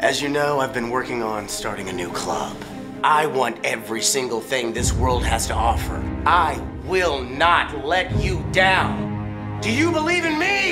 As you know, I've been working on starting a new club. I want every single thing this world has to offer. I will not let you down. Do you believe in me?